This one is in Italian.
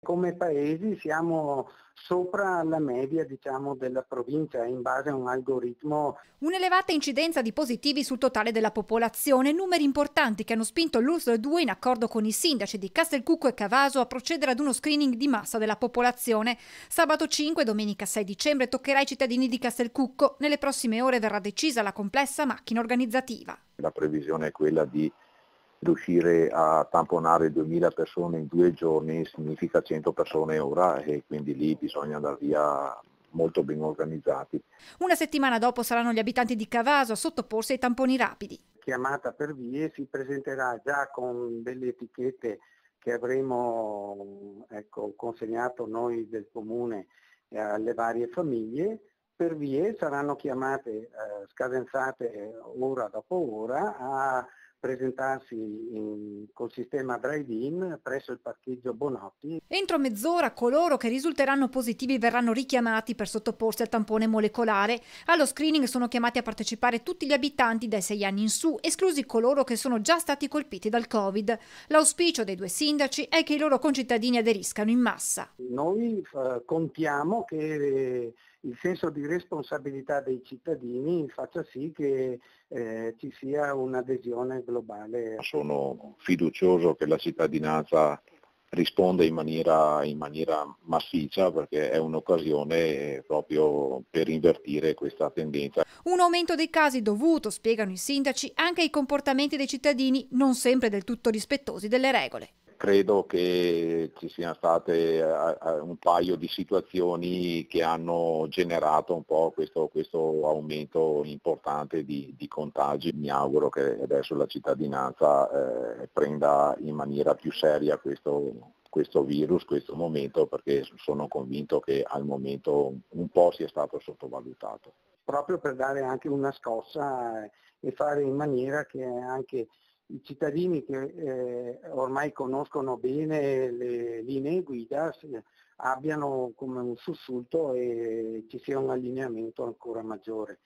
Come paesi siamo sopra la media diciamo, della provincia in base a un algoritmo. Un'elevata incidenza di positivi sul totale della popolazione, numeri importanti che hanno spinto l'URSS 2 in accordo con i sindaci di Castelcucco e Cavaso a procedere ad uno screening di massa della popolazione. Sabato 5 e domenica 6 dicembre toccherà ai cittadini di Castelcucco. Nelle prossime ore verrà decisa la complessa macchina organizzativa. La previsione è quella di riuscire a tamponare 2000 persone in due giorni significa 100 persone ora e quindi lì bisogna andare via molto ben organizzati. Una settimana dopo saranno gli abitanti di Cavaso a sottoporsi ai tamponi rapidi. Chiamata per vie si presenterà già con delle etichette che avremo ecco, consegnato noi del comune alle varie famiglie. Per vie saranno chiamate, eh, scadenzate ora dopo ora a presentarsi in, col sistema drive-in presso il parcheggio Bonotti. Entro mezz'ora coloro che risulteranno positivi verranno richiamati per sottoporsi al tampone molecolare. Allo screening sono chiamati a partecipare tutti gli abitanti dai 6 anni in su, esclusi coloro che sono già stati colpiti dal Covid. L'auspicio dei due sindaci è che i loro concittadini aderiscano in massa. Noi eh, contiamo che eh, il senso di responsabilità dei cittadini faccia sì che eh, ci sia un'adesione globale. Sono fiducioso che la cittadinanza risponda in maniera, in maniera massiccia perché è un'occasione proprio per invertire questa tendenza. Un aumento dei casi dovuto, spiegano i sindaci, anche ai comportamenti dei cittadini non sempre del tutto rispettosi delle regole credo che ci siano state un paio di situazioni che hanno generato un po' questo, questo aumento importante di, di, contagi. Mi auguro che adesso la cittadinanza eh, prenda in maniera più seria questo, questo virus, questo momento, perché sono convinto che al momento un po' sia stato sottovalutato. Proprio per dare anche una scossa e fare in maniera che anche i cittadini che eh, ormai conoscono bene le linee guida abbiano come un sussulto e ci sia un allineamento ancora maggiore.